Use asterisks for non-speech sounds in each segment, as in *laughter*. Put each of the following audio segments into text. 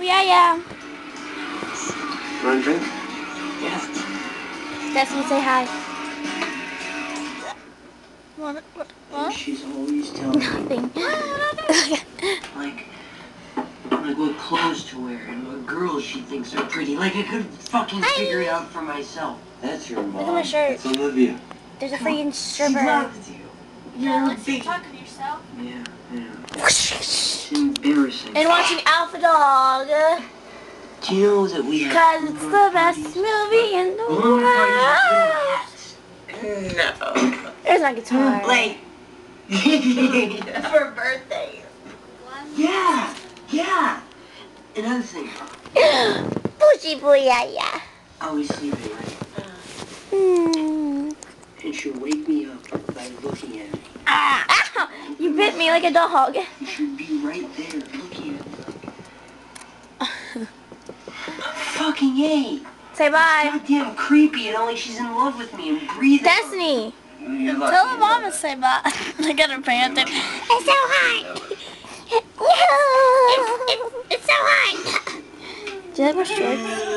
Yeah, yeah. Want a drink? Yeah. Destiny, say hi. What? What? What? she's always telling me, Nothing. *laughs* like, like what clothes to wear and what girls she thinks are pretty. Like I could fucking figure it out for myself. That's your mom. Look at my shirt. It's Olivia. There's a freaking She stripper. Loves you. You're a big. Talk of yourself. Yeah, yeah. It's embarrassing. And watching Alpha Dog. Do you know that we have Cause it's the best parties? movie in the world. No. little hats. There's my guitar. Hmm, no. Like. *laughs* For birthday. yeah, yeah. Another thing. *gasps* Pushy booyah. Always sleeping, right? And she'll wake me up by looking at me. Ah, ow, *laughs* you bit me like a dog. You should be right there looking at me. *laughs* Fucking A. Say bye. Goddamn creepy and only she's in love with me and breathing. Destiny. Tell the mom to say bye. *laughs* I got her pants. It's so hot. It's, it's so hot. Do you like my shorts?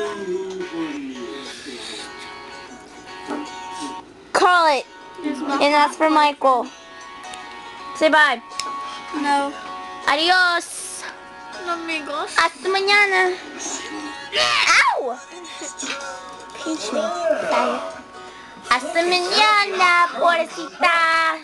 Call. And that's for Michael. Say bye. No. Adios. No amigos. Hasta mañana. Ow! Pinch me. Bye. Hasta mañana, pobrecita.